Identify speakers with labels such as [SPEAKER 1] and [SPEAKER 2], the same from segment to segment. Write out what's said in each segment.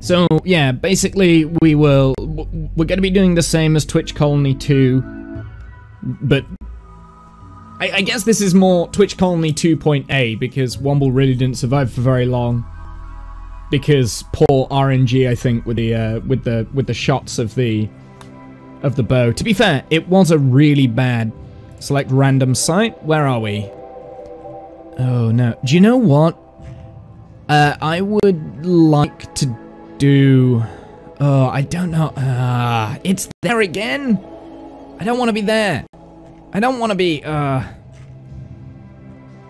[SPEAKER 1] So yeah, basically we will we're going to be doing the same as Twitch Colony 2, but I, I guess this is more Twitch Colony 2.A because Womble really didn't survive for very long because poor RNG I think with the uh, with the with the shots of the of the bow. To be fair, it was a really bad select random site. Where are we? Oh no. Do you know what? Uh, I would like to do... Oh, I don't know. Uh, it's there again? I don't want to be there. I don't want to be... Uh...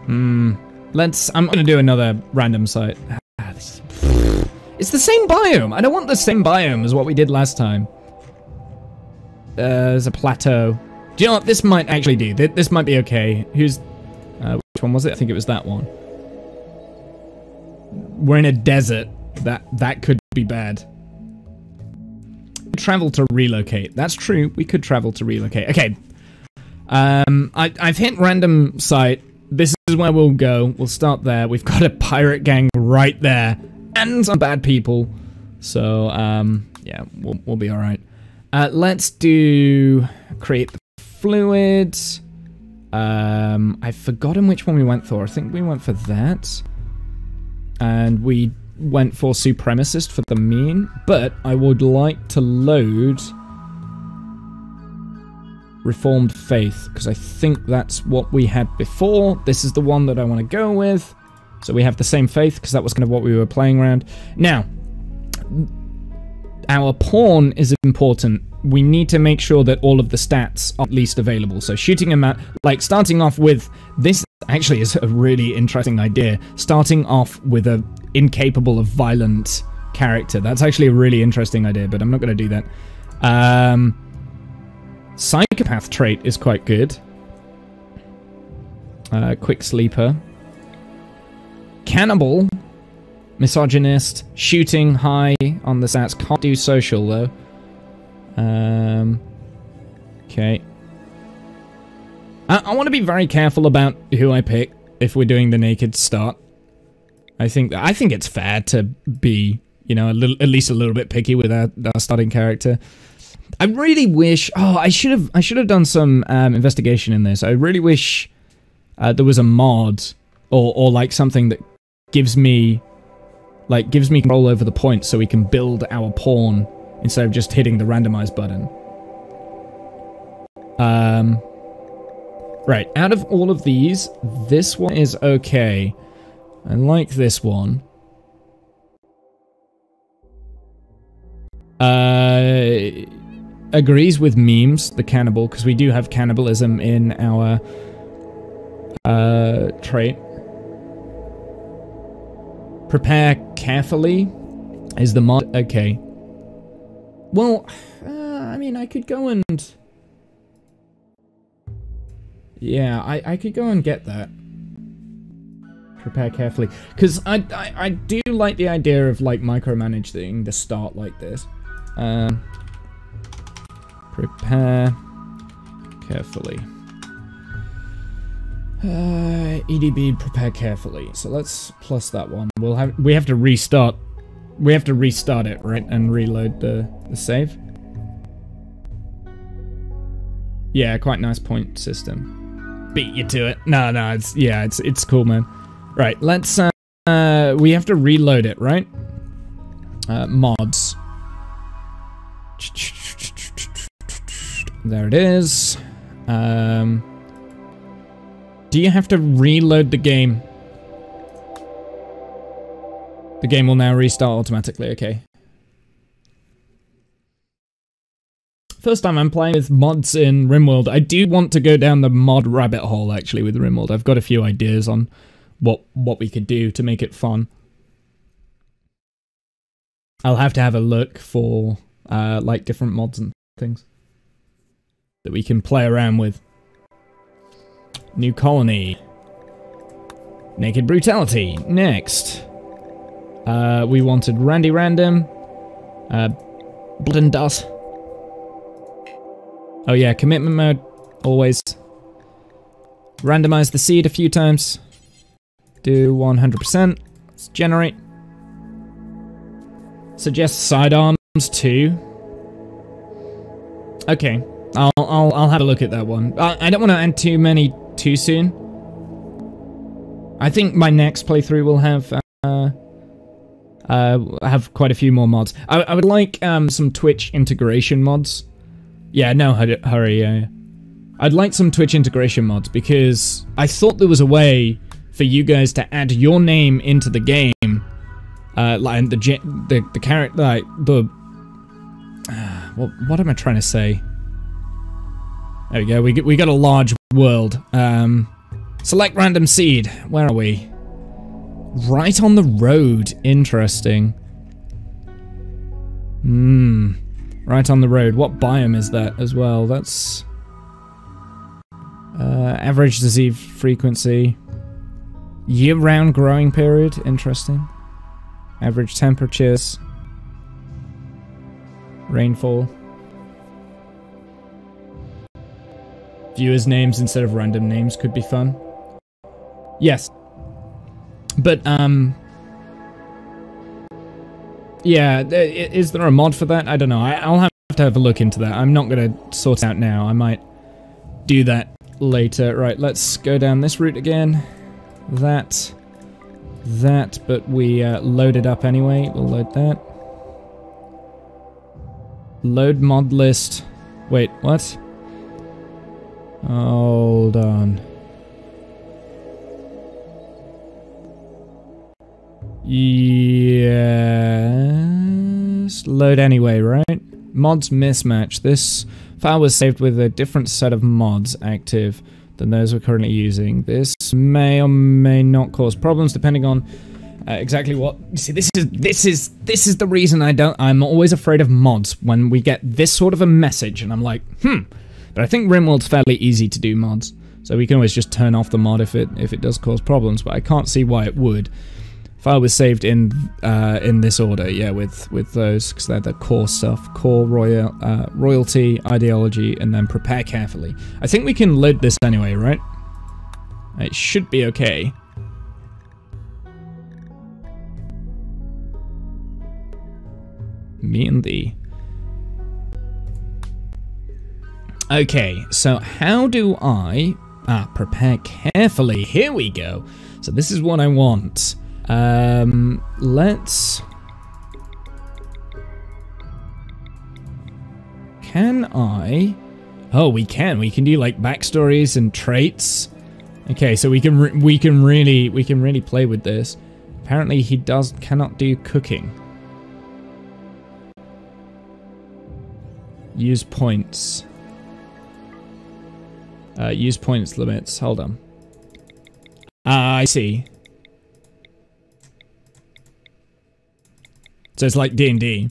[SPEAKER 1] Hmm. Let's... I'm going to do another random site. It's the same biome. I don't want the same biome as what we did last time. Uh, there's a plateau. Do you know what? This might actually do. This might be okay. Who's... Uh, which one was it? I think it was that one. We're in a desert. That that could be bad. Travel to relocate. That's true. We could travel to relocate. Okay. Um, I, I've hit random site. This is where we'll go. We'll start there. We've got a pirate gang right there. And some bad people. So, um, yeah, we'll, we'll be alright. Uh, let's do... Create the fluid. Um, I've forgotten which one we went for. I think we went for that and we went for supremacist for the meme, but I would like to load reformed faith because I think that's what we had before. This is the one that I want to go with. So we have the same faith because that was kind of what we were playing around. Now, our pawn is important. We need to make sure that all of the stats are at least available. So shooting him at, like starting off with this actually is a really interesting idea. Starting off with a incapable of violent character. That's actually a really interesting idea, but I'm not going to do that. Um, psychopath trait is quite good. Uh, quick sleeper. Cannibal. Misogynist. Shooting high on the stats. Can't do social though. Um, okay. I, I want to be very careful about who I pick if we're doing the naked start. I think I think it's fair to be, you know, a little, at least a little bit picky with our, our starting character. I really wish. Oh, I should have. I should have done some um, investigation in this. I really wish uh, there was a mod or or like something that gives me, like, gives me control over the points so we can build our pawn instead of just hitting the randomize button. Um, Right, out of all of these, this one is okay. I like this one. Uh, agrees with memes, the cannibal, because we do have cannibalism in our uh, trait. Prepare carefully is the mod. Okay. Well, uh, I mean, I could go and yeah, I, I could go and get that. Prepare carefully. Because I, I, I do like the idea of, like, micromanaging the start like this. Um, prepare carefully. Uh, EDB, prepare carefully. So let's plus that one. We'll have, we have to restart. We have to restart it, right? And reload the, the save. Yeah, quite nice point system beat you to it. No, no, it's yeah, it's it's cool, man. Right, let's uh, uh we have to reload it, right? Uh, mods. There it is. Um, do you have to reload the game? The game will now restart automatically, okay. first time I'm playing with mods in RimWorld. I do want to go down the mod rabbit hole, actually, with RimWorld. I've got a few ideas on what, what we could do to make it fun. I'll have to have a look for, uh, like, different mods and things that we can play around with. New colony. Naked brutality. Next. Uh, we wanted Randy Random. Uh, Blood and Dust. Oh yeah, commitment mode, always. Randomize the seed a few times. Do 100%. Let's generate. Suggest sidearms too. Okay, I'll I'll I'll have a look at that one. I, I don't want to add too many too soon. I think my next playthrough will have uh, uh have quite a few more mods. I, I would like um some Twitch integration mods. Yeah, no hurry. Yeah, I'd like some Twitch integration mods because I thought there was a way for you guys to add your name into the game, uh, like the the the character, like the. Uh, what what am I trying to say? There we go. We we got a large world. Um, select random seed. Where are we? Right on the road. Interesting. Hmm. Right on the road. What biome is that as well? That's uh, average disease frequency. Year-round growing period, interesting. Average temperatures. Rainfall. Viewers' names instead of random names could be fun. Yes. But, um... Yeah, is there a mod for that? I don't know. I'll have to have a look into that. I'm not going to sort out now. I might do that later. Right, let's go down this route again that, that, but we uh, load it up anyway. We'll load that. Load mod list. Wait, what? Hold on. Yes. Load anyway, right? Mods mismatch. This file was saved with a different set of mods active than those we're currently using. This may or may not cause problems depending on uh, exactly what. See, this is this is this is the reason I don't. I'm always afraid of mods when we get this sort of a message, and I'm like, hmm. But I think RimWorld's fairly easy to do mods, so we can always just turn off the mod if it if it does cause problems. But I can't see why it would. File was saved in uh, in this order, yeah, with with those because they're the core stuff: core, royal, uh, royalty, ideology, and then prepare carefully. I think we can load this anyway, right? It should be okay. Me and thee. Okay, so how do I... Ah, prepare carefully. Here we go. So this is what I want. Um, let's... Can I... Oh, we can. We can do like backstories and traits. Okay, so we can we can really we can really play with this. Apparently, he does cannot do cooking. Use points. Uh, use points limits. Hold on. Ah, I see. So it's like D&D.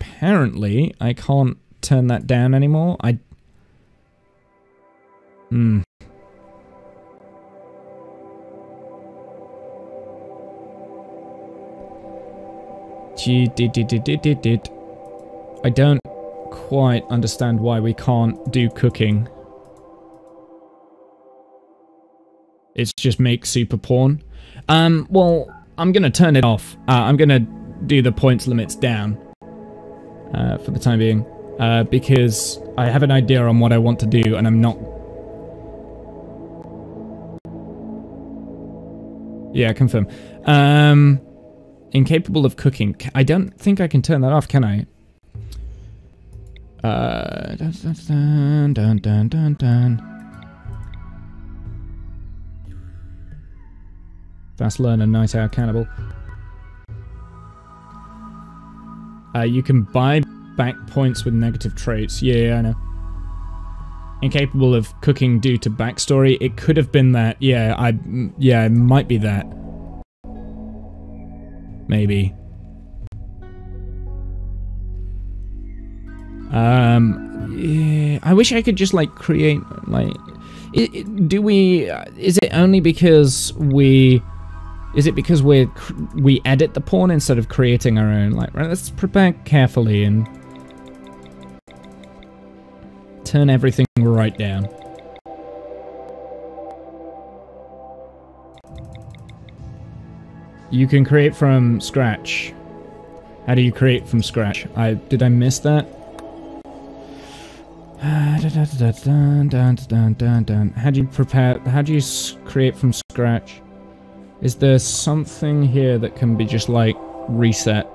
[SPEAKER 1] Apparently, I can't turn that down anymore. I... Hmm. I don't quite understand why we can't do cooking. It's just make super pawn. Um, well, I'm gonna turn it off. Uh, I'm gonna do the points limits down uh, for the time being uh, because I have an idea on what I want to do and I'm not... Yeah, confirm. Um, incapable of cooking. I don't think I can turn that off, can I? Uh, dun, dun, dun, dun, dun. Fast learner, night owl cannibal. Uh, you can buy back points with negative traits. Yeah, yeah, I know. Incapable of cooking due to backstory. It could have been that. Yeah, I. Yeah, it might be that. Maybe. Um. Yeah, I wish I could just like create like. It, it, do we? Is it only because we? Is it because we we edit the pawn instead of creating our own? Like, right, let's prepare carefully and turn everything right down. You can create from scratch. How do you create from scratch? I did I miss that? How do you prepare? How do you create from scratch? Is there something here that can be just like reset?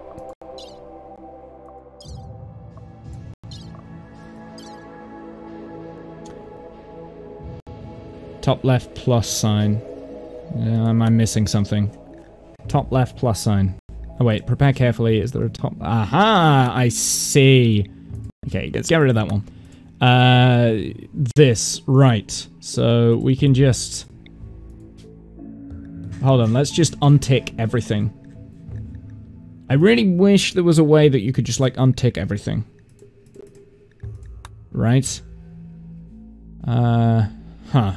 [SPEAKER 1] Top left plus sign. Am I missing something? Top left plus sign. Oh wait, prepare carefully. Is there a top? Aha! I see. Okay, let's get rid of that one. Uh, this, right. So we can just... Hold on, let's just untick everything. I really wish there was a way that you could just like untick everything. Right? Uh, huh.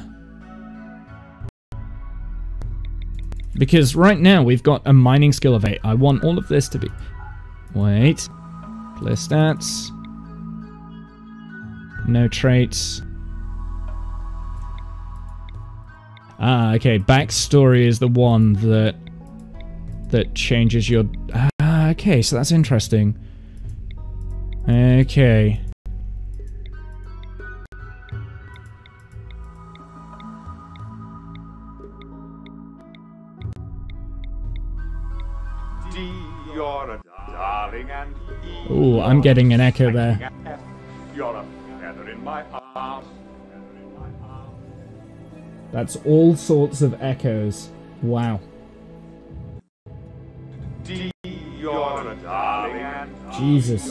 [SPEAKER 1] Because right now we've got a mining skill of 8. I want all of this to be... Wait. Clear stats. No traits. Ah, okay. Backstory is the one that... That changes your... Ah, okay, so that's interesting. Okay. Ooh, I'm getting an echo there. That's all sorts of echoes. Wow. Jesus.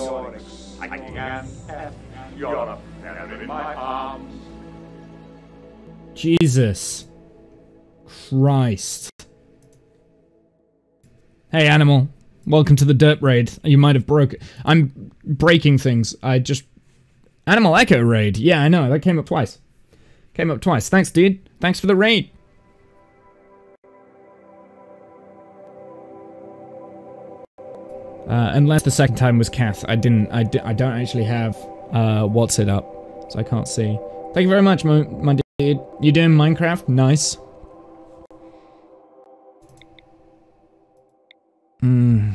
[SPEAKER 1] Jesus. Christ. Hey, animal. Welcome to the dirt Raid. You might have broke... I'm breaking things. I just... Animal Echo Raid. Yeah, I know. That came up twice. Came up twice. Thanks, dude. Thanks for the raid. Uh, unless the second time was Kath. I didn't... I, di I don't actually have uh, what's it up. So I can't see. Thank you very much, my, my dude. You doing Minecraft? Nice. Hmm.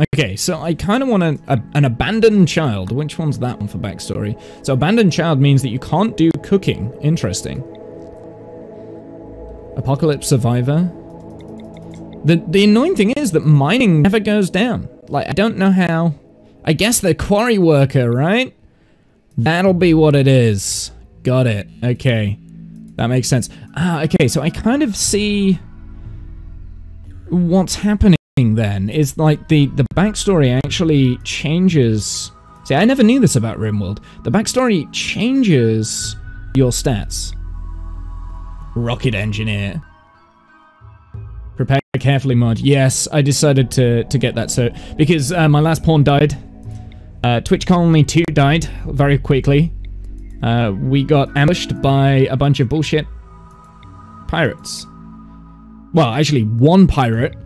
[SPEAKER 1] Okay, so I kind of want a, a, an abandoned child. Which one's that one for backstory? So abandoned child means that you can't do cooking. Interesting. Apocalypse survivor. The, the annoying thing is that mining never goes down. Like, I don't know how... I guess the quarry worker, right? That'll be what it is. Got it. Okay. That makes sense. Ah, okay, so I kind of see what's happening then is like the the backstory actually changes. See, I never knew this about RimWorld. The backstory changes your stats. Rocket engineer. Prepare carefully, mod. Yes, I decided to to get that so because uh, my last pawn died. Uh, Twitch Colony 2 died very quickly. Uh, we got ambushed by a bunch of bullshit pirates. Well, actually, one pirate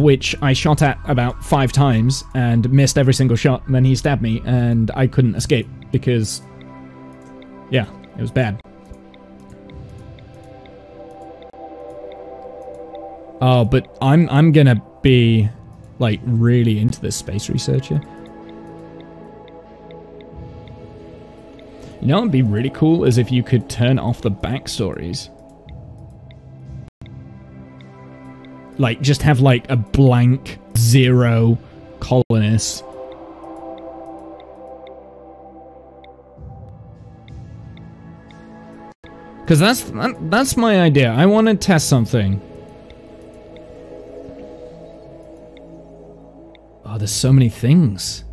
[SPEAKER 1] which I shot at about five times and missed every single shot, and then he stabbed me, and I couldn't escape because, yeah, it was bad. Oh, but I'm I'm gonna be like really into this space researcher. You know what would be really cool is if you could turn off the backstories. Like, just have, like, a blank zero colonists. Because that's, that, that's my idea. I want to test something. Oh, there's so many things.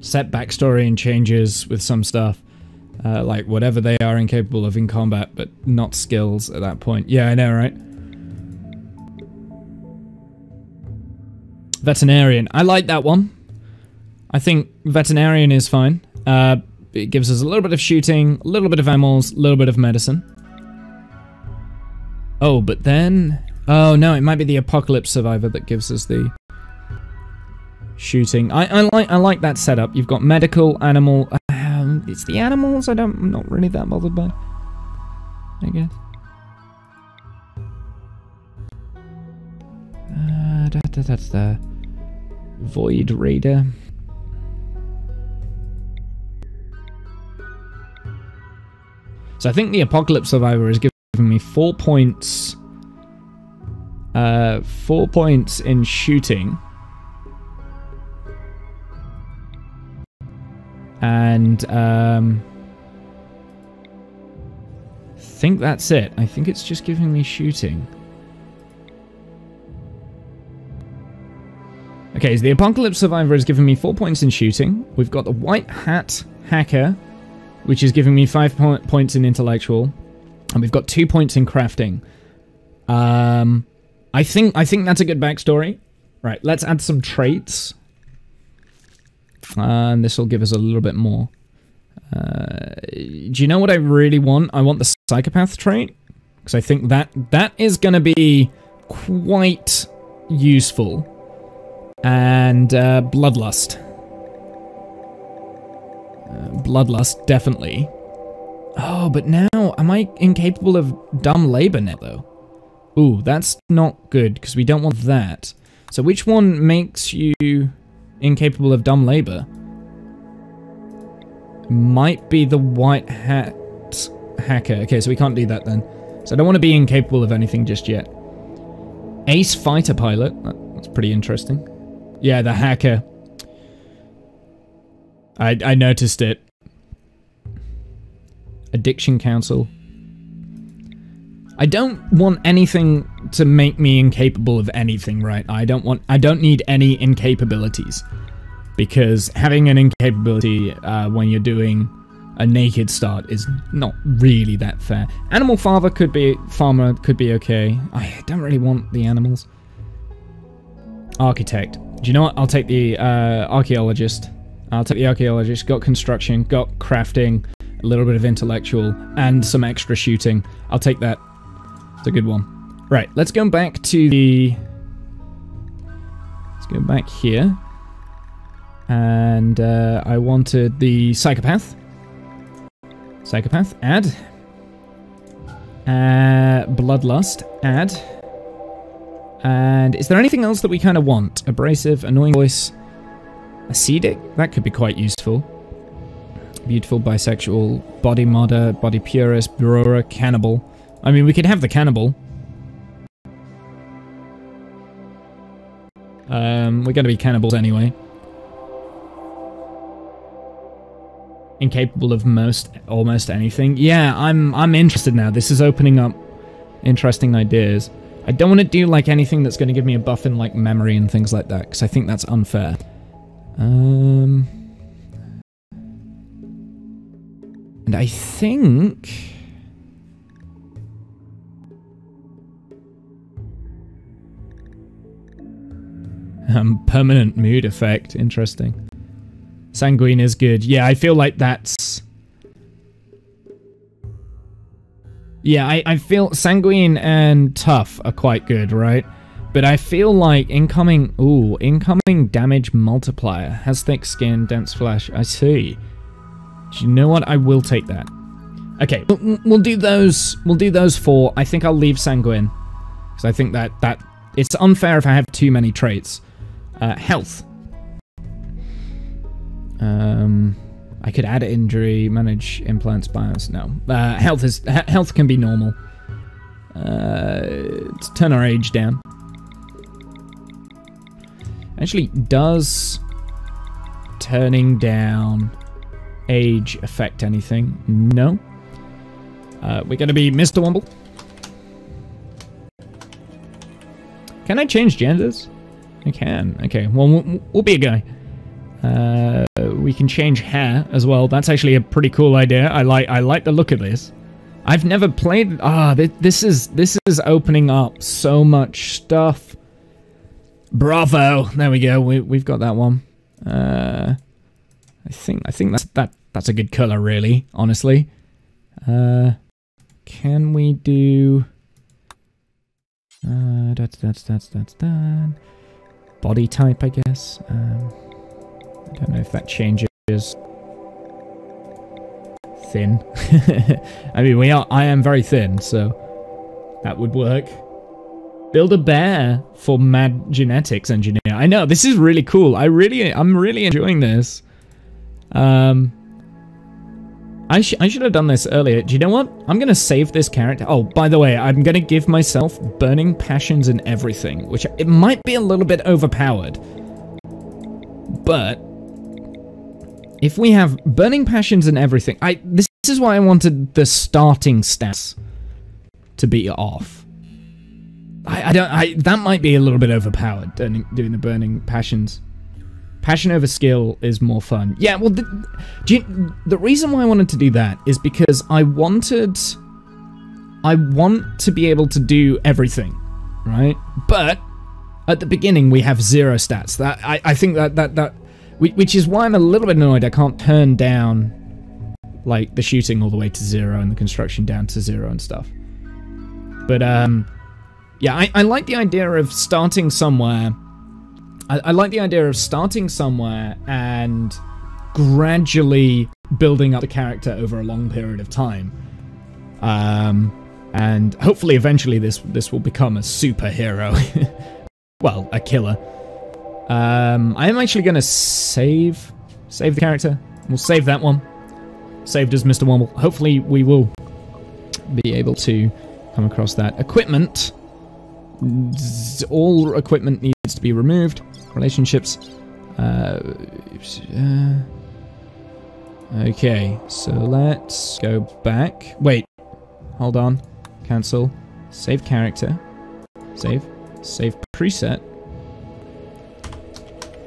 [SPEAKER 1] Set backstory and changes with some stuff. Uh, like whatever they are incapable of in combat, but not skills at that point. Yeah, I know, right? Veterinarian. I like that one. I think veterinarian is fine. Uh, it gives us a little bit of shooting, a little bit of animals, a little bit of medicine. Oh, but then... Oh, no, it might be the apocalypse survivor that gives us the shooting. I, I like I like that setup. You've got medical, animal, it's the animals I don't, I'm not really that bothered by. I guess. Uh, that, that, that's the Void Raider. So I think the Apocalypse Survivor has given me four points. Uh, four points in shooting. And, um... think that's it. I think it's just giving me shooting. Okay, so the Apocalypse Survivor has given me four points in shooting. We've got the White Hat Hacker, which is giving me five po points in intellectual, and we've got two points in crafting. Um, I think I think that's a good backstory. Right, let's add some traits, and this will give us a little bit more. Uh, do you know what I really want? I want the psychopath trait because I think that that is going to be quite useful and uh, Bloodlust. Uh, Bloodlust, definitely. Oh, but now, am I incapable of dumb labor now, though? Ooh, that's not good, because we don't want that. So which one makes you incapable of dumb labor? Might be the white hat hacker. Okay, so we can't do that then. So I don't want to be incapable of anything just yet. Ace fighter pilot. That's pretty interesting. Yeah, the hacker. I, I noticed it. Addiction Council. I don't want anything to make me incapable of anything, right? I don't want- I don't need any incapabilities. Because having an incapability uh, when you're doing a naked start is not really that fair. Animal farmer could be- farmer could be okay. I don't really want the animals. Architect. Do you know what? I'll take the uh, archaeologist. I'll take the archaeologist. Got construction, got crafting, a little bit of intellectual, and some extra shooting. I'll take that. It's a good one. Right, let's go back to the... Let's go back here. And uh, I wanted the psychopath. Psychopath, add. Uh, bloodlust, add. And is there anything else that we kind of want? Abrasive, annoying voice, ascetic? That could be quite useful. Beautiful, bisexual, body modder, body purist, brawler, cannibal. I mean, we could have the cannibal. Um, we're gonna be cannibals anyway. Incapable of most, almost anything. Yeah, I'm, I'm interested now. This is opening up interesting ideas. I don't want to do like anything that's going to give me a buff in like memory and things like that, because I think that's unfair. Um, and I think... Um, permanent mood effect, interesting. Sanguine is good. Yeah, I feel like that's Yeah, I, I feel Sanguine and Tough are quite good, right? But I feel like incoming... Ooh, incoming damage multiplier. Has thick skin, dense flesh. I see. Do you know what? I will take that. Okay, we'll, we'll do those. We'll do those four. I think I'll leave Sanguine. Because I think that, that... It's unfair if I have too many traits. Uh, health. Um... I could add injury, manage implants, bios. No, uh, health is health can be normal. Uh, turn our age down. Actually, does turning down age affect anything? No. Uh, we're going to be Mr. Womble. Can I change genders? I can. Okay, well, we'll, we'll be a guy. Uh, we can change hair as well. That's actually a pretty cool idea. I like I like the look of this. I've never played. Ah, th this is this is opening up so much stuff. Bravo! There we go. We we've got that one. Uh, I think I think that's that that's a good color, really. Honestly. Uh, can we do? Uh, that's that's that's that's done. Body type, I guess. Um, I don't know if that changes. Thin. I mean, we are. I am very thin, so that would work. Build a bear for mad genetics engineer. I know this is really cool. I really, I'm really enjoying this. Um, I, sh I should have done this earlier. Do you know what? I'm going to save this character. Oh, by the way, I'm going to give myself burning passions and everything, which it might be a little bit overpowered. But if we have burning passions and everything, I this is why I wanted the starting stats to be off. I, I don't. I that might be a little bit overpowered doing the burning passions. Passion over skill is more fun. Yeah, well, the, you, the reason why I wanted to do that is because I wanted... I want to be able to do everything, right? But at the beginning, we have zero stats. That I, I think that, that, that... Which is why I'm a little bit annoyed I can't turn down, like, the shooting all the way to zero and the construction down to zero and stuff. But, um... Yeah, I, I like the idea of starting somewhere I, I like the idea of starting somewhere and gradually building up the character over a long period of time. Um, and hopefully eventually this this will become a superhero. well, a killer. Um, I am actually going to save save the character. We'll save that one. Saved as Mr. Womble. Hopefully we will be able to come across that. Equipment. All equipment needs to be removed relationships. Uh, uh, okay, so let's go back. Wait, hold on. Cancel. Save character. Save. Save preset.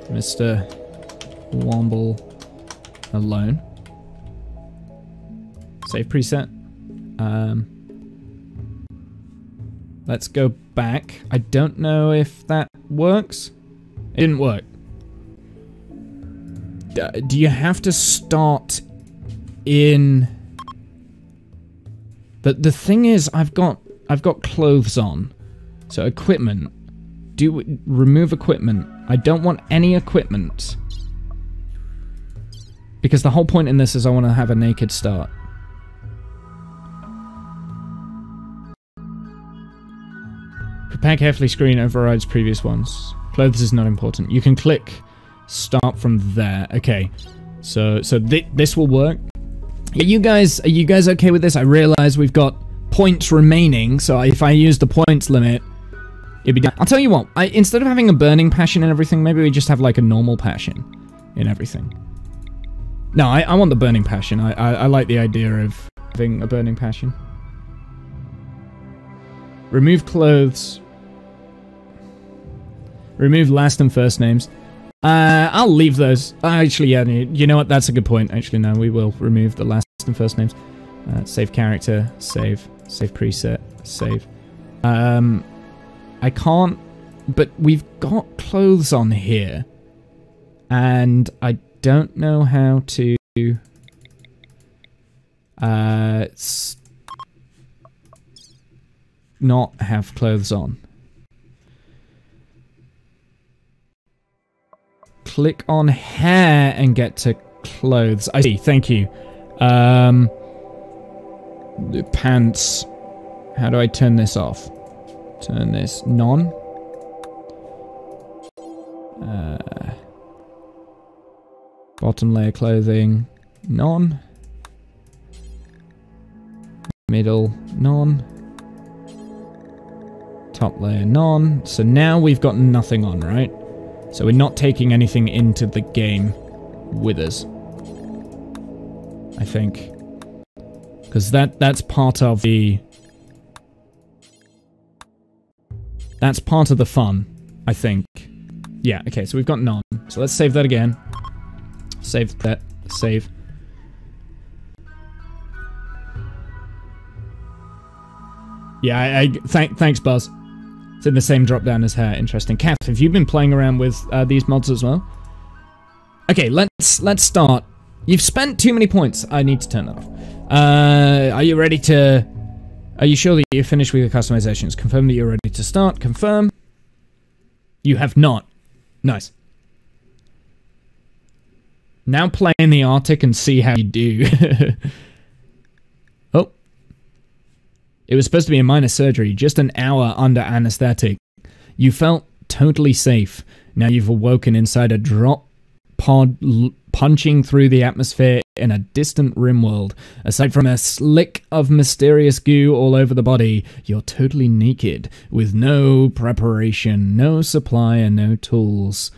[SPEAKER 1] Mr. Womble alone. Save preset. Um, let's go back. I don't know if that works. It didn't work. Do you have to start in... But the thing is, I've got I've got clothes on. So equipment. Do remove equipment. I don't want any equipment. Because the whole point in this is I want to have a naked start. Carefully screen overrides previous ones. Clothes is not important. You can click start from there. Okay. So so th this will work. Are you guys are you guys okay with this? I realize we've got points remaining, so if I use the points limit, it'd be done. I'll tell you what, I instead of having a burning passion and everything, maybe we just have like a normal passion in everything. No, I, I want the burning passion. I, I, I like the idea of having a burning passion. Remove clothes. Remove last and first names. Uh, I'll leave those. Actually, yeah, you know what? That's a good point. Actually, no, we will remove the last and first names. Uh, save character, save, save preset, save. Um, I can't, but we've got clothes on here, and I don't know how to. Uh, not have clothes on. Click on hair and get to clothes. I see, thank you. Um, pants. How do I turn this off? Turn this non. Uh, bottom layer clothing, non. Middle, non. Top layer, non. So now we've got nothing on, right? So we're not taking anything into the game with us. I think. Because that, that's part of the... That's part of the fun, I think. Yeah, okay, so we've got none. So let's save that again. Save that. Save. Yeah, I, I thank, thanks, Buzz. It's in the same drop down as hair. Interesting. Kath, have you been playing around with uh, these mods as well? Okay, let's let's start. You've spent too many points. I need to turn that off. Uh, are you ready to... Are you sure that you're finished with your customizations? Confirm that you're ready to start. Confirm. You have not. Nice. Now play in the Arctic and see how you do. oh. It was supposed to be a minor surgery, just an hour under anesthetic. You felt totally safe. Now you've awoken inside a drop pod punching through the atmosphere in a distant rim world. Aside from a slick of mysterious goo all over the body, you're totally naked, with no preparation, no supply, and no tools.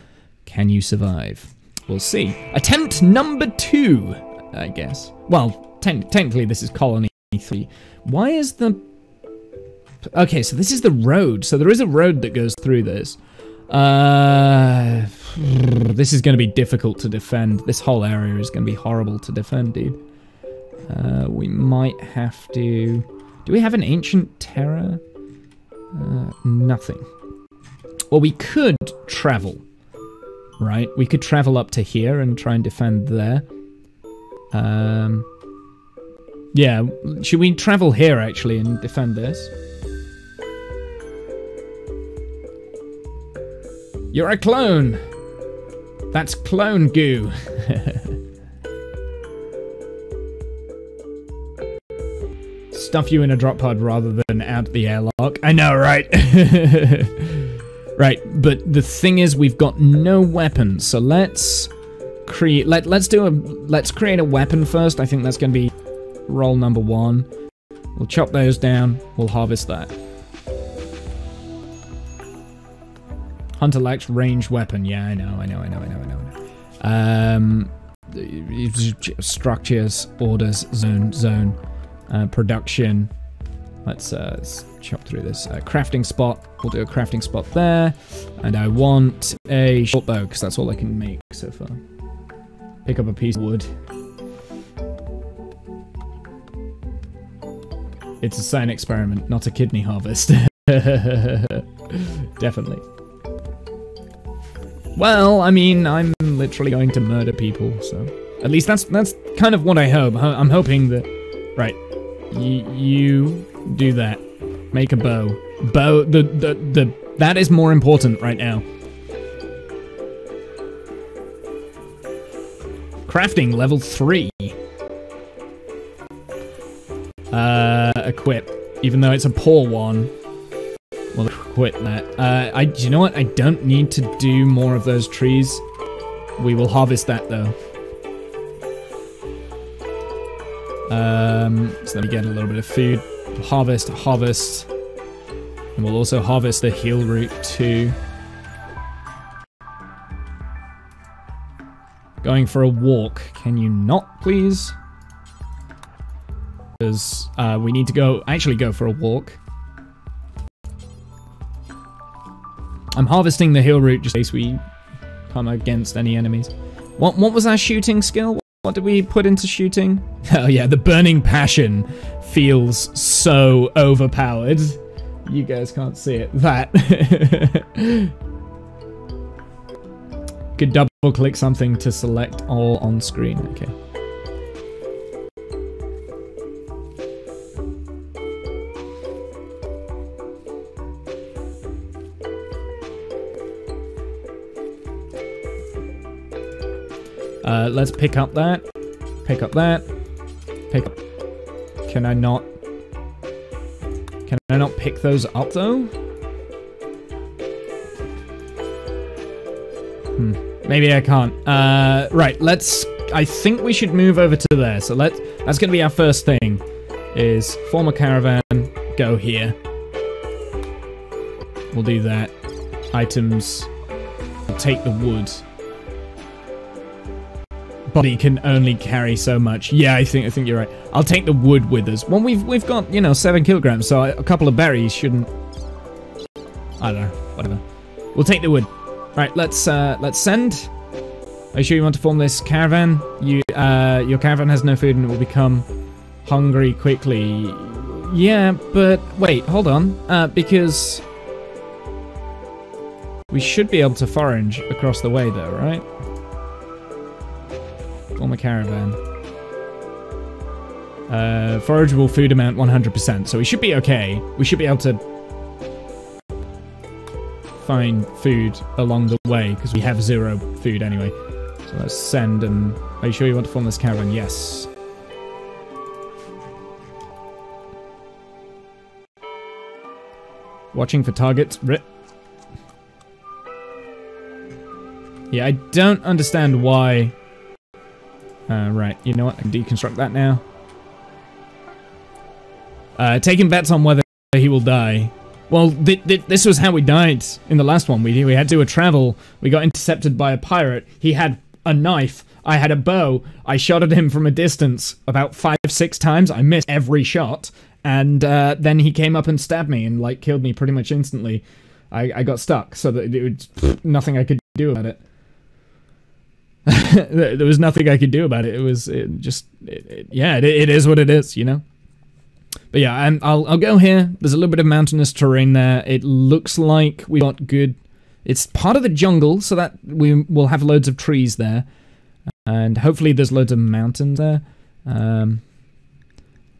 [SPEAKER 1] Can you survive? We'll see. Attempt number two, I guess. Well, technically, this is Colony 3. Why is the. Okay, so this is the road. So there is a road that goes through this. Uh, this is going to be difficult to defend. This whole area is going to be horrible to defend, dude. Uh, we might have to. Do we have an ancient terror? Uh, nothing. Well, we could travel, right? We could travel up to here and try and defend there. Um, yeah, should we travel here actually and defend this? You're a clone! That's clone goo. Stuff you in a drop pod rather than out the airlock. I know, right? right, but the thing is we've got no weapons, so let's create let let's do a let's create a weapon first. I think that's gonna be roll number one. We'll chop those down, we'll harvest that. Hunter lacks ranged weapon. Yeah, I know, I know, I know, I know, I know. Um, structures, orders, zone, zone, uh, production. Let's, uh, let's chop through this. Uh, crafting spot. We'll do a crafting spot there. And I want a short bow, because that's all I can make so far. Pick up a piece of wood. It's a science experiment, not a kidney harvest. Definitely. Well, I mean, I'm literally going to murder people, so at least that's that's kind of what I hope. I'm hoping that, right? you do that. Make a bow. Bow. The the the that is more important right now. Crafting level three. Uh, equip. Even though it's a poor one, We'll quit that. Uh, I, you know what? I don't need to do more of those trees. We will harvest that though. Um, so let me get a little bit of food. Harvest, harvest. And we'll also harvest the healroot too. Going for a walk. Can you not, please? Because uh, we need to go, actually go for a walk. I'm harvesting the healroot just in case we come against any enemies. What what was our shooting skill? What did we put into shooting? Oh yeah, the burning passion feels so overpowered. You guys can't see it. That. Could double click something to select all on screen. Okay. Uh, let's pick up that. Pick up that. Pick up. Can I not? Can I not pick those up though? Hmm. Maybe I can't. Uh, right. Let's. I think we should move over to there. So let. That's gonna be our first thing. Is form a caravan. Go here. We'll do that. Items. Take the wood body can only carry so much. Yeah, I think I think you're right. I'll take the wood with us. Well, we've we've got you know seven kilograms, so a couple of berries shouldn't. I don't know. Whatever. We'll take the wood. Right, let's uh, let's send. Are you sure you want to form this caravan? You uh, your caravan has no food and it will become hungry quickly. Yeah, but wait, hold on. Uh, because we should be able to forage across the way, though, right? Form the caravan. Uh, forageable food amount 100%, so we should be okay. We should be able to find food along the way, because we have zero food anyway. So let's send and... Are you sure you want to form this caravan? Yes. Watching for targets. Rip. Yeah, I don't understand why... Uh, right, you know what? I can deconstruct that now. Uh, taking bets on whether he will die. Well, th th this was how we died in the last one. We, we had to do a travel. We got intercepted by a pirate. He had a knife. I had a bow. I shot at him from a distance about five, six times. I missed every shot. And uh, then he came up and stabbed me and like killed me pretty much instantly. I, I got stuck, so that it was nothing I could do about it. there was nothing I could do about it. It was it just, it, it, yeah, it, it is what it is, you know? But yeah, um, I'll, I'll go here. There's a little bit of mountainous terrain there. It looks like we got good... It's part of the jungle, so that we will have loads of trees there. And hopefully there's loads of mountains there. Um,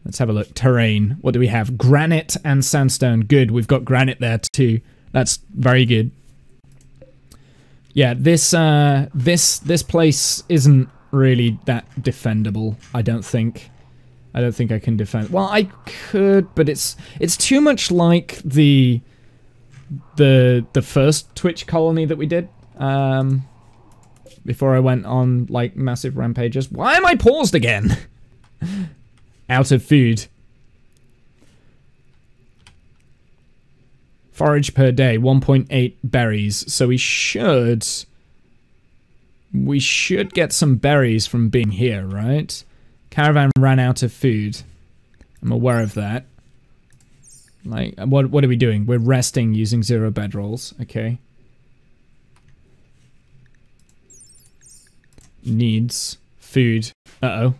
[SPEAKER 1] let's have a look. Terrain. What do we have? Granite and sandstone. Good, we've got granite there too. That's very good. Yeah, this uh, this this place isn't really that defendable. I don't think. I don't think I can defend. Well, I could, but it's it's too much like the the the first Twitch colony that we did. Um, before I went on like massive rampages. Why am I paused again? Out of food. Forage per day, 1.8 berries. So we should... We should get some berries from being here, right? Caravan ran out of food. I'm aware of that. Like, what, what are we doing? We're resting using zero bedrolls. Okay. Needs food. Uh-oh.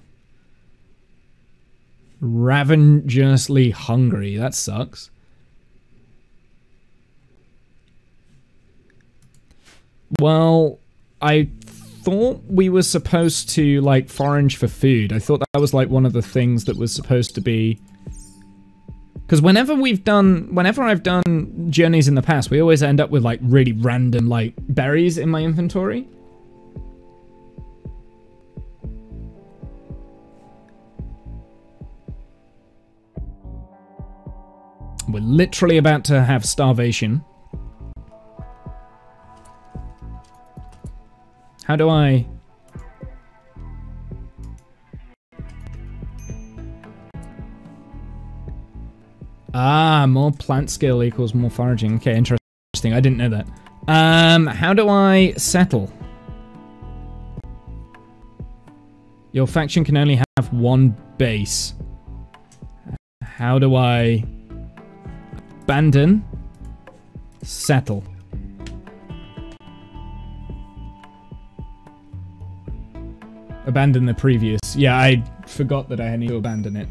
[SPEAKER 1] Ravenously hungry. That sucks. Well, I thought we were supposed to, like, forage for food. I thought that was, like, one of the things that was supposed to be... Because whenever we've done... Whenever I've done journeys in the past, we always end up with, like, really random, like, berries in my inventory. We're literally about to have starvation. How do I... Ah, more plant skill equals more foraging. Okay, interesting. I didn't know that. Um, how do I settle? Your faction can only have one base. How do I... Abandon? Settle. Abandon the previous. Yeah, I forgot that I need to abandon it.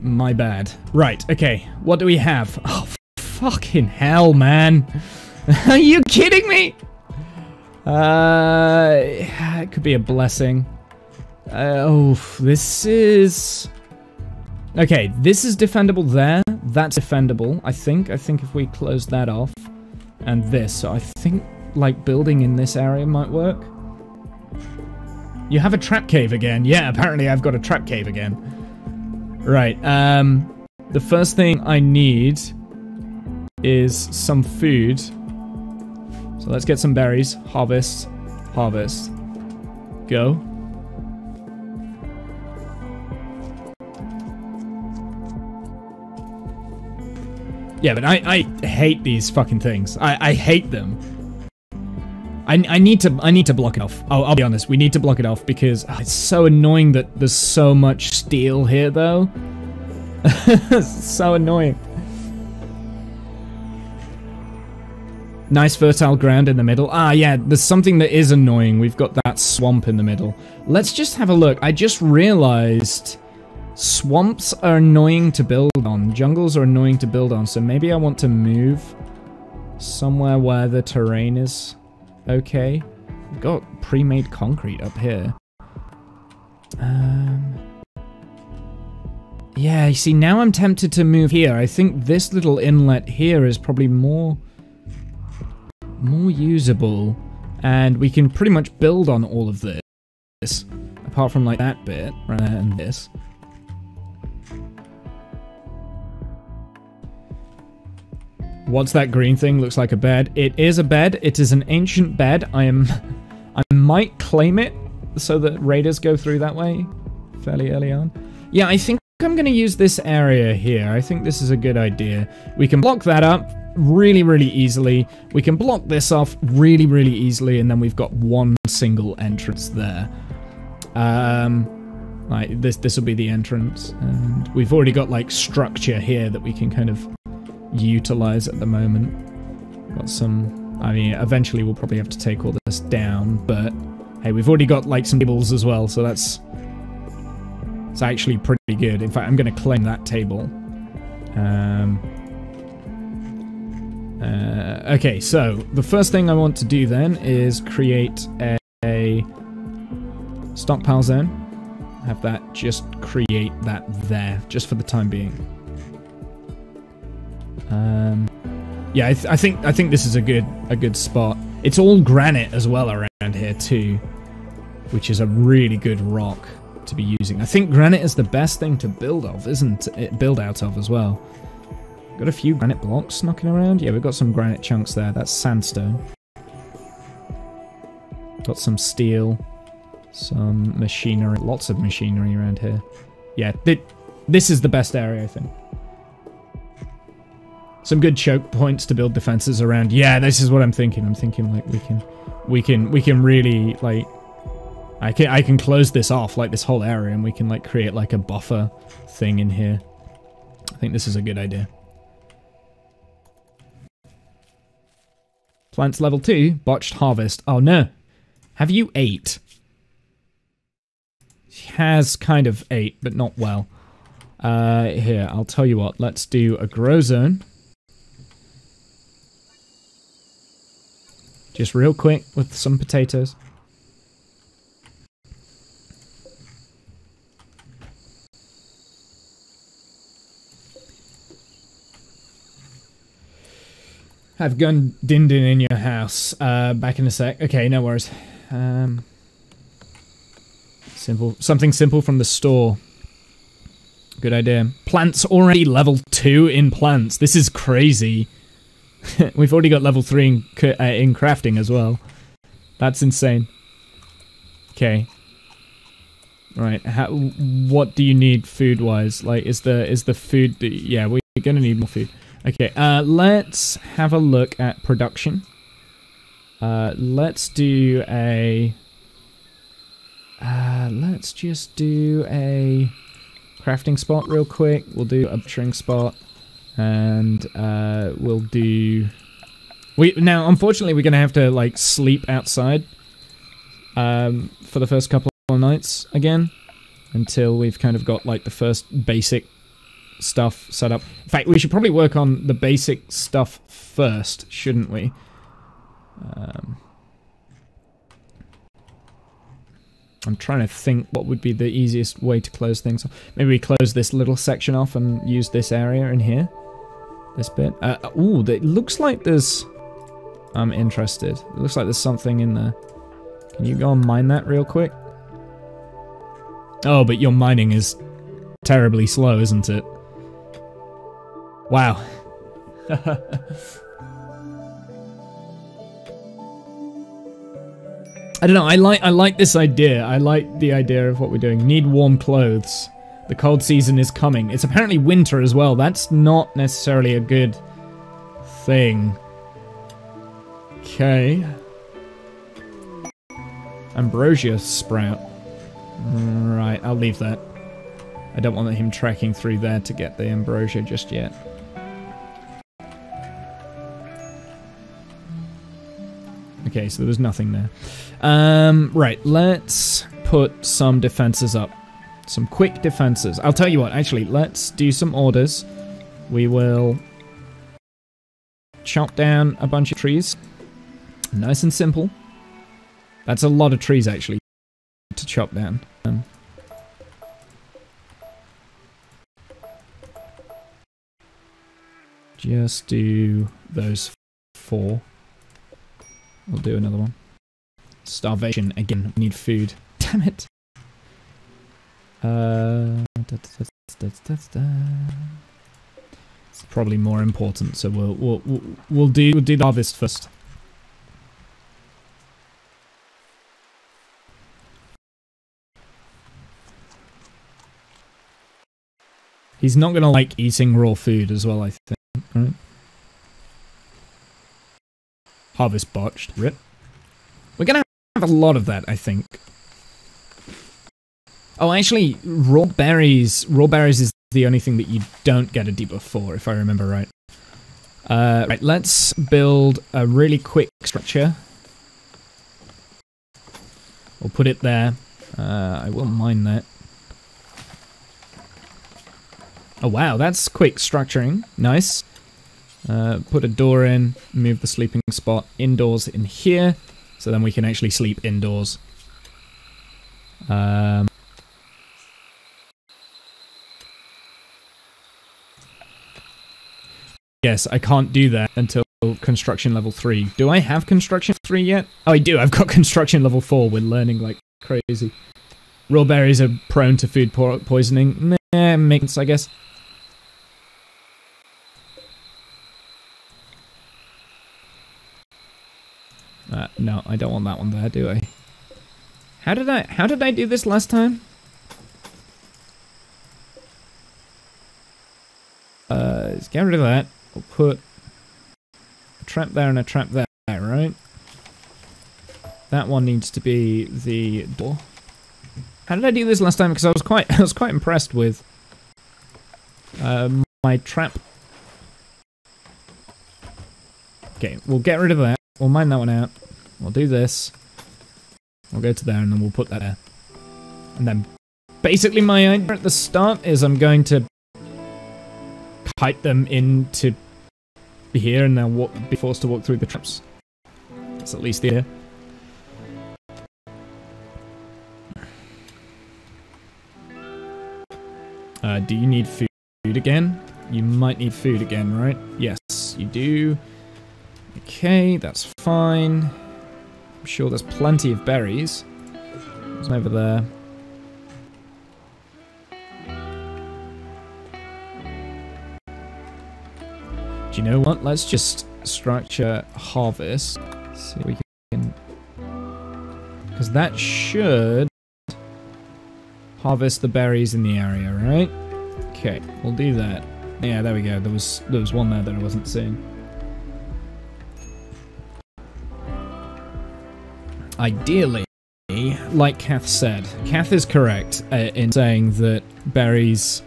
[SPEAKER 1] My bad. Right, okay. What do we have? Oh, fucking hell, man. Are you kidding me? Uh, it could be a blessing. Uh, oh, this is... Okay, this is defendable there. That's defendable, I think. I think if we close that off. And this. I think, like, building in this area might work. You have a trap cave again. Yeah, apparently I've got a trap cave again. Right, um... The first thing I need is some food. So let's get some berries. Harvest. Harvest. Go. Yeah, but I, I hate these fucking things. I, I hate them. I, I need to I need to block it off. I'll, I'll be honest. We need to block it off because oh, it's so annoying that there's so much steel here, though. so annoying. Nice fertile ground in the middle. Ah, yeah, there's something that is annoying. We've got that swamp in the middle. Let's just have a look. I just realized swamps are annoying to build on. Jungles are annoying to build on, so maybe I want to move somewhere where the terrain is okay. We've got pre-made concrete up here. Um, yeah, you see, now I'm tempted to move here. I think this little inlet here is probably more, more usable. And we can pretty much build on all of this. Apart from like that bit, right, and this. What's that green thing? Looks like a bed. It is a bed. It is an ancient bed. I am... I might claim it so that raiders go through that way fairly early on. Yeah, I think I'm going to use this area here. I think this is a good idea. We can block that up really, really easily. We can block this off really, really easily, and then we've got one single entrance there. Um, like this, this will be the entrance, and we've already got like structure here that we can kind of utilize at the moment. Got some. I mean, eventually we'll probably have to take all this down, but hey, we've already got like some tables as well, so that's it's actually pretty good. In fact, I'm going to claim that table. Um, uh, okay, so the first thing I want to do then is create a, a stockpile zone. Have that just create that there, just for the time being. Um, yeah, I, th I think I think this is a good a good spot. It's all granite as well around here too, which is a really good rock to be using. I think granite is the best thing to build of, isn't it? Build out of as well. Got a few granite blocks knocking around. Yeah, we've got some granite chunks there. That's sandstone. Got some steel, some machinery, lots of machinery around here. Yeah, th this is the best area, I think. Some good choke points to build defenses around. Yeah, this is what I'm thinking. I'm thinking like we can, we can, we can really like I can I can close this off, like this whole area, and we can like create like a buffer thing in here. I think this is a good idea. Plants level 2, botched harvest. Oh no. Have you ate? She has kind of ate, but not well. Uh, here, I'll tell you what. Let's do a grow zone. Just real quick with some potatoes. Have gun din din in your house. Uh, back in a sec. Okay, no worries. Um, simple. Something simple from the store. Good idea. Plants already level 2 in plants. This is crazy. We've already got level 3 in, uh, in crafting as well. That's insane. Okay. Right. How, what do you need food-wise? Like, is the is the food... Yeah, we're gonna need more food. Okay, uh, let's have a look at production. Uh, let's do a... Uh, let's just do a crafting spot real quick. We'll do a butchering spot. And uh, we'll do... We Now, unfortunately, we're going to have to, like, sleep outside um, for the first couple of nights again. Until we've kind of got, like, the first basic stuff set up. In fact, we should probably work on the basic stuff first, shouldn't we? Um, I'm trying to think what would be the easiest way to close things off. Maybe we close this little section off and use this area in here. This bit. Uh, ooh, it looks like there's... I'm interested. It looks like there's something in there. Can you go and mine that real quick? Oh, but your mining is terribly slow, isn't it? Wow. I don't know. I like I like this idea. I like the idea of what we're doing. Need warm clothes. The cold season is coming. It's apparently winter as well. That's not necessarily a good thing. Okay. Ambrosia sprout. Right, I'll leave that. I don't want him tracking through there to get the ambrosia just yet. Okay, so there was nothing there. Um, right, let's put some defenses up. Some quick defenses. I'll tell you what, actually, let's do some orders. We will chop down a bunch of trees. Nice and simple. That's a lot of trees, actually, to chop down. Um, just do those four. We'll do another one. Starvation again. We need food. Damn it. Uh, da, da, da, It's probably more important, so we'll we'll we'll, we'll do we'll do the harvest first. He's not gonna like eating raw food as well, I think, right? Harvest botched. Rip. We're gonna have a lot of that, I think. Oh, actually, raw berries. Raw berries is the only thing that you don't get a debuff for, if I remember right. Uh, right, let's build a really quick structure. We'll put it there. Uh, I will mine that. Oh wow, that's quick structuring. Nice. Uh, put a door in, move the sleeping spot indoors in here, so then we can actually sleep indoors. Um, yes, I can't do that until construction level 3. Do I have construction 3 yet? Oh, I do. I've got construction level 4. We're learning like crazy. Raw berries are prone to food po poisoning. Meh, makes sense, I guess. Uh, no, I don't want that one there, do I? How did I, how did I do this last time? Uh, let's get rid of that. We'll put a trap there and a trap there, right? That one needs to be the door. How did I do this last time? Because I was quite, I was quite impressed with uh, my trap. Okay, we'll get rid of that. We'll mine that one out. We'll do this. We'll go to there and then we'll put that there. And then basically my idea at the start is I'm going to kite them into here and then walk, be forced to walk through the traps. That's at least the idea. Uh, do you need food again? You might need food again, right? Yes, you do. Okay, that's fine. I'm sure there's plenty of berries. There's over there. Do you know what? Let's just structure harvest. See if we can... Because that should harvest the berries in the area, right? Okay, we'll do that. Yeah, there we go. There was there was one there that I wasn't seeing. Ideally, like Kath said, Kath is correct uh, in saying that berries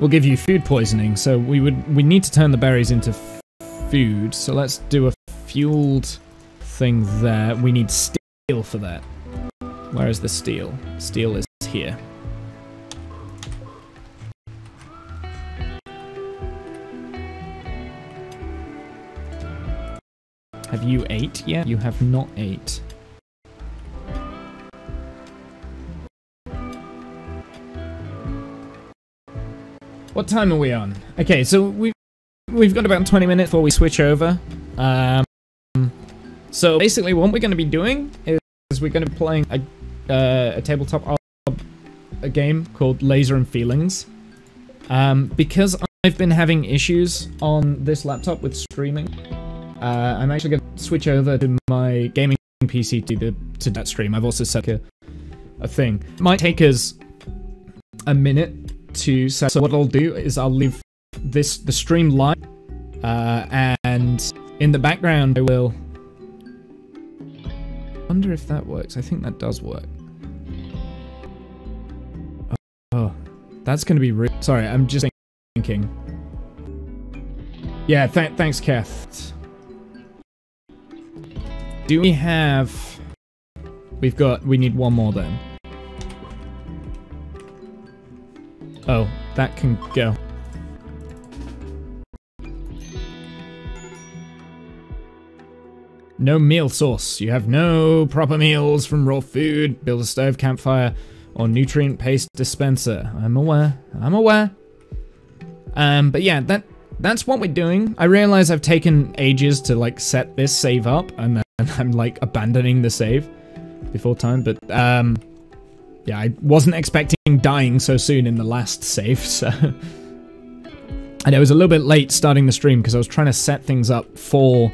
[SPEAKER 1] will give you food poisoning. So we would we need to turn the berries into food. So let's do a fueled thing there. We need steel for that. Where is the steel? Steel is here. Have you ate yet? You have not ate. What time are we on? Okay, so we we've got about 20 minutes before we switch over. Um, so basically, what we're going to be doing is we're going to be playing a, uh, a tabletop a game called Laser and Feelings. Um, because I've been having issues on this laptop with streaming, uh, I'm actually going to switch over to my gaming PC to, the, to that stream. I've also set a, a thing. It might take us a minute to set. So what I'll do is I'll leave this the stream live, uh, and in the background I will. Wonder if that works. I think that does work. Oh, that's gonna be real. Sorry, I'm just thinking. Yeah, th thanks, Kath. Do we have... We've got... We need one more then. Oh, that can go. No meal source. You have no proper meals from raw food, build a stove, campfire, or nutrient paste dispenser. I'm aware. I'm aware. Um, but yeah, that that's what we're doing. I realize I've taken ages to like set this save up and then I'm like abandoning the save before time, but um yeah, I wasn't expecting dying so soon in the last save, so And it was a little bit late starting the stream because I was trying to set things up for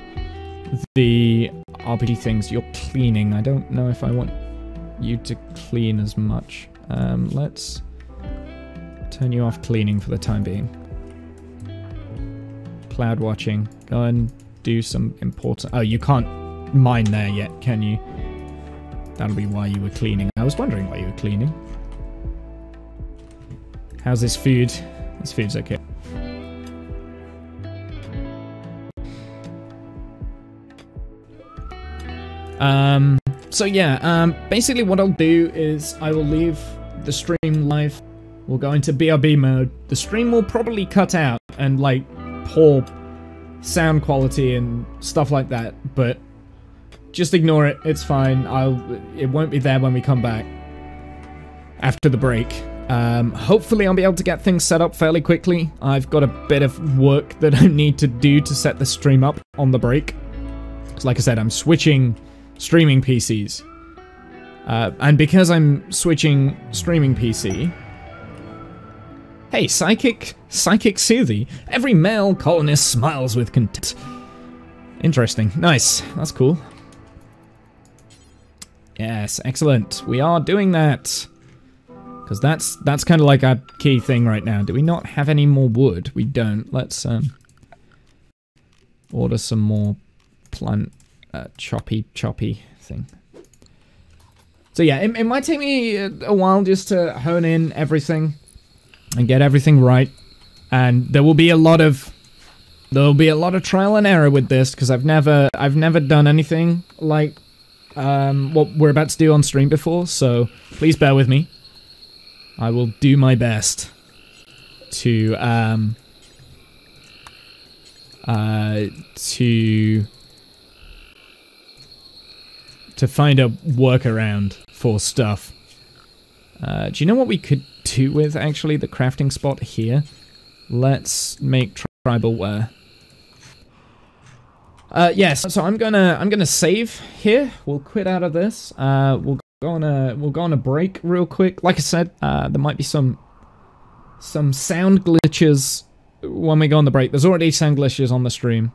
[SPEAKER 1] the RPG things. You're cleaning. I don't know if I want you to clean as much. Um, let's turn you off cleaning for the time being. Cloud watching. Go and do some important... Oh, you can't mine there yet, can you? That'll be why you were cleaning. I was wondering why you were cleaning. How's this food? This food's okay. Um, so yeah, um, basically what I'll do is I will leave the stream live. We'll go into BRB mode. The stream will probably cut out and like poor sound quality and stuff like that, but just ignore it. It's fine. I'll. It won't be there when we come back after the break. Um, hopefully I'll be able to get things set up fairly quickly. I've got a bit of work that I need to do to set the stream up on the break. Because like I said, I'm switching streaming PCs. Uh, and because I'm switching streaming PC... Hey, Psychic, Psychic Soothie. Every male colonist smiles with content. Interesting. Nice. That's cool. Yes, excellent. We are doing that. Because that's that's kind of like our key thing right now. Do we not have any more wood? We don't. Let's um, order some more plant uh, choppy choppy thing. So yeah, it, it might take me a while just to hone in everything and get everything right. And there will be a lot of there'll be a lot of trial and error with this because I've never I've never done anything like um, what we're about to do on stream before. So please bear with me. I will do my best to um, uh, to to find a workaround for stuff. Uh, do you know what we could do with actually the crafting spot here? Let's make tribal wear. Uh, yes, so I'm gonna I'm gonna save here. We'll quit out of this. Uh, we'll go on a we'll go on a break real quick. Like I said, uh, there might be some some sound glitches when we go on the break. There's already sound glitches on the stream.